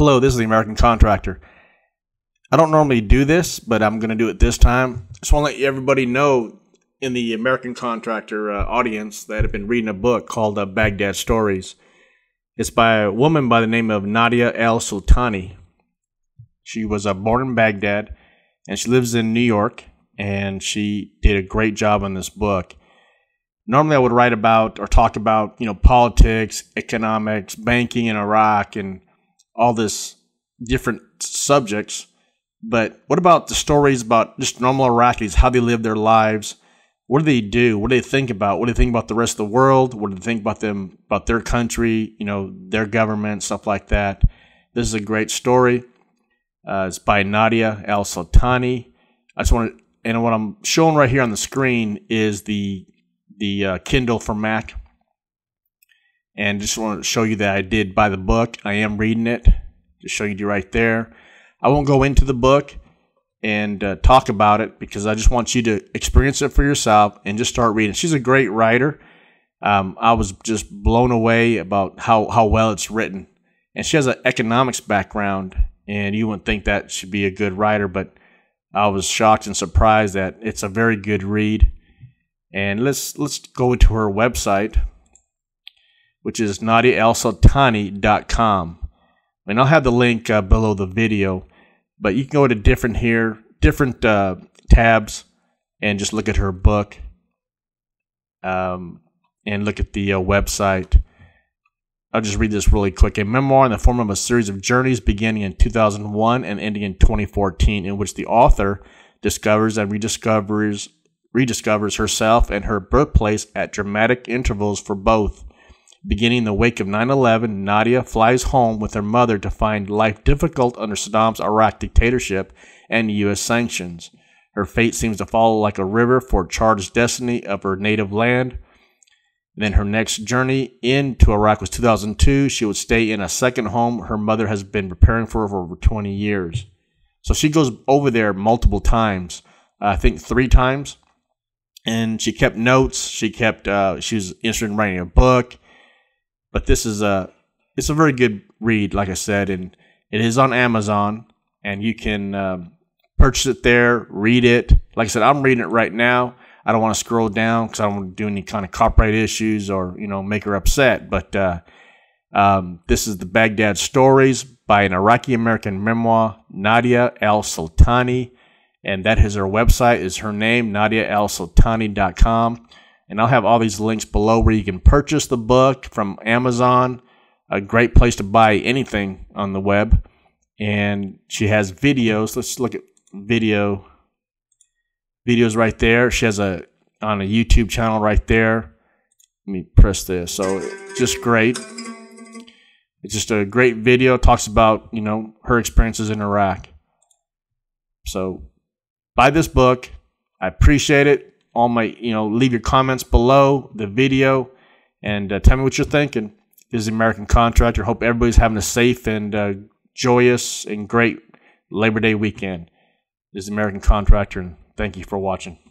Hello, this is the American Contractor. I don't normally do this, but I'm going to do it this time. Just want to let everybody know in the American Contractor uh, audience that have been reading a book called uh, Baghdad Stories. It's by a woman by the name of Nadia Al Sultani. She was uh, born in Baghdad and she lives in New York, and she did a great job on this book. Normally, I would write about or talk about, you know, politics, economics, banking in Iraq, and all this different subjects. But what about the stories about just normal Iraqis, how they live their lives? What do they do? What do they think about? What do they think about the rest of the world? What do they think about them, about their country, you know, their government, stuff like that? This is a great story. Uh, it's by Nadia Al Sultani. I just want to, and what I'm showing right here on the screen is the the uh, Kindle for Mac, and just want to show you that I did buy the book. I am reading it. Just show you right there. I won't go into the book and uh, talk about it because I just want you to experience it for yourself and just start reading. She's a great writer. Um, I was just blown away about how, how well it's written. And she has an economics background, and you wouldn't think that should be a good writer, but I was shocked and surprised that it's a very good read. And let's let's go to her website, which is nadiaalsultani.com. And I'll have the link uh, below the video, but you can go to different here, different uh, tabs, and just look at her book, um, and look at the uh, website. I'll just read this really quick. A memoir in the form of a series of journeys beginning in 2001 and ending in 2014, in which the author discovers and rediscovers rediscovers herself and her birthplace at dramatic intervals for both. Beginning in the wake of 9 11, Nadia flies home with her mother to find life difficult under Saddam's Iraq dictatorship and U.S. sanctions. Her fate seems to follow like a river for charged destiny of her native land. Then her next journey into Iraq was 2002. She would stay in a second home her mother has been preparing for for over 20 years. So she goes over there multiple times. I think three times. And she kept notes. She kept. Uh, she was interested in writing a book. But this is a. It's a very good read, like I said, and it is on Amazon, and you can um, purchase it there, read it. Like I said, I'm reading it right now. I don't want to scroll down because I don't want to do any kind of copyright issues or you know make her upset. But uh, um, this is the Baghdad Stories by an Iraqi American memoir, Nadia Al Sultani, and that is her website. Is her name NadiaAlSultani.com, and I'll have all these links below where you can purchase the book from Amazon. A great place to buy anything on the web, and she has videos. Let's look at video videos right there. She has a on a YouTube channel right there. Let me press this. So just great. It's just a great video. Talks about you know her experiences in Iraq. So buy this book. I appreciate it. All my you know leave your comments below the video and uh, tell me what you're thinking. This is the American Contractor. Hope everybody's having a safe and uh, joyous and great Labor Day weekend. This is the American Contractor, and thank you for watching.